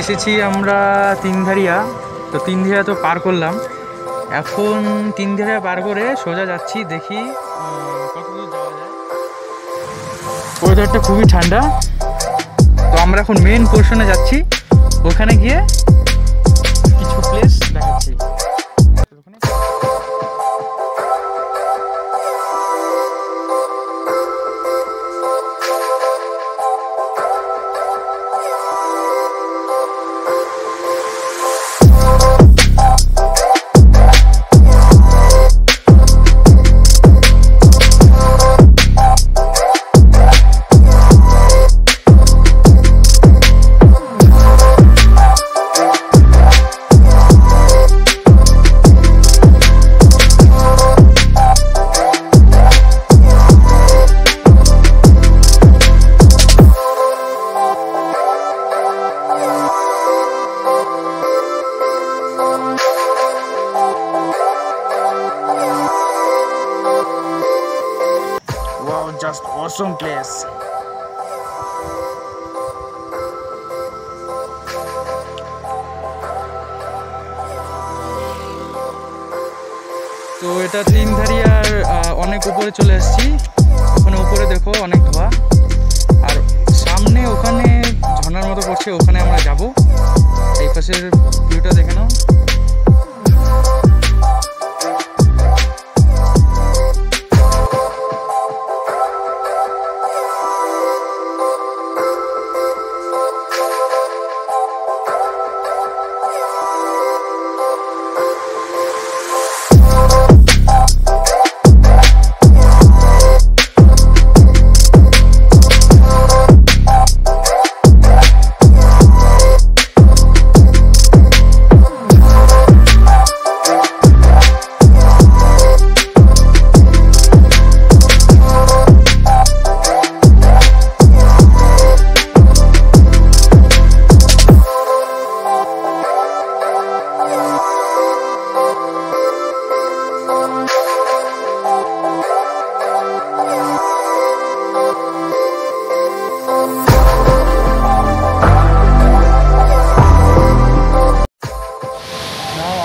এসেছি আমরা তিনধারিয়া। তো তিনধারিয়া তো পার করলাম। এখন তিনধারিয়া পার করে সোজা যাচ্ছি, দেখি ওয়েদারটা খুবই ঠান্ডা। তো আমরা এখন মেন পোর্শনে যাচ্ছি। ওখানে গিয়ে awesome place. তো এটা তিনধারিয়ার আহ, অনেক উপরে চলে এসেছি। ওখানে উপরে দেখো অনেক ধোয়া। আর সামনে ওখানে ঝর্ণার মতো পড়ছে ওখানে আমরা যাব। এই পাশের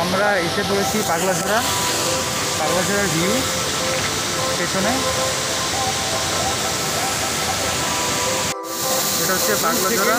আমরা এসে পড়েছি পাগলাঝোড়া। পাগলাঝোড়ার ভিউ পেছনে। এটা হচ্ছে পাগলাঝোড়া।